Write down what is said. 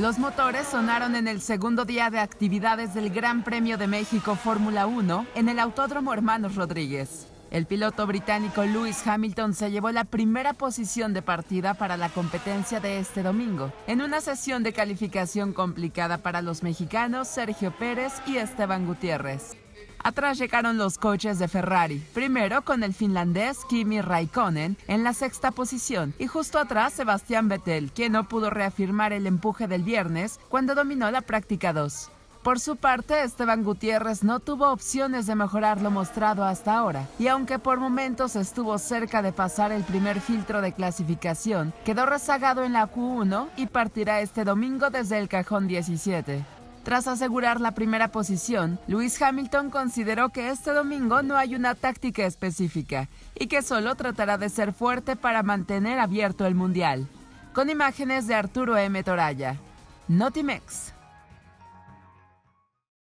Los motores sonaron en el segundo día de actividades del Gran Premio de México Fórmula 1 en el Autódromo Hermanos Rodríguez. El piloto británico Lewis Hamilton se llevó la primera posición de partida para la competencia de este domingo, en una sesión de calificación complicada para los mexicanos Sergio Pérez y Esteban Gutiérrez. Atrás llegaron los coches de Ferrari, primero con el finlandés Kimi Raikkonen en la sexta posición y justo atrás Sebastián Vettel, quien no pudo reafirmar el empuje del viernes cuando dominó la práctica 2. Por su parte, Esteban Gutiérrez no tuvo opciones de mejorar lo mostrado hasta ahora, y aunque por momentos estuvo cerca de pasar el primer filtro de clasificación, quedó rezagado en la Q1 y partirá este domingo desde el cajón 17. Tras asegurar la primera posición, Lewis Hamilton consideró que este domingo no hay una táctica específica y que solo tratará de ser fuerte para mantener abierto el mundial. Con imágenes de Arturo M. Toraya. Notimex.